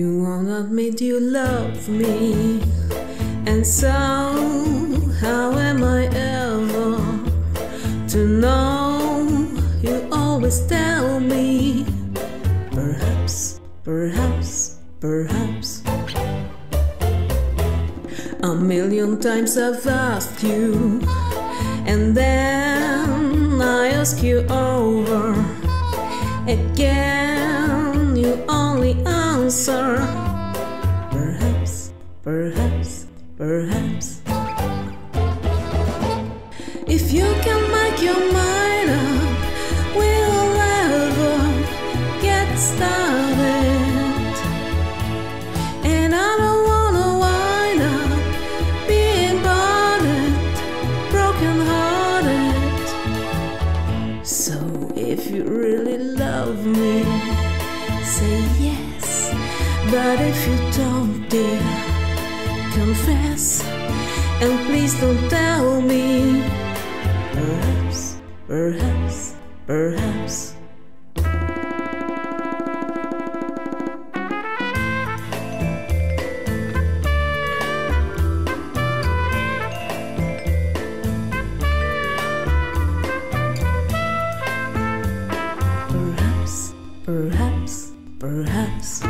Don't admit you love me, and so how am I ever to know? You always tell me, perhaps, perhaps, perhaps. A million times I've asked you, and then I ask you over again. You only answer, perhaps, perhaps, perhaps. If you can make your mind up, we'll never get started. And I don't wanna wind up being bothered, broken hearted. So if you really love me, say. But if you don't, dear, confess. And please don't tell me. Perhaps, perhaps, perhaps. Perhaps, perhaps, perhaps.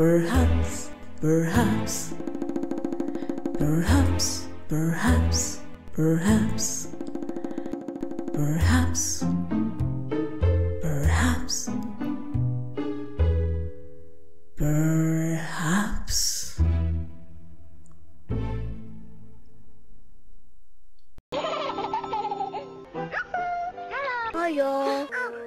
Perhaps, perhaps, perhaps. Perhaps, perhaps, perhaps. Perhaps. Perhaps. Hiya.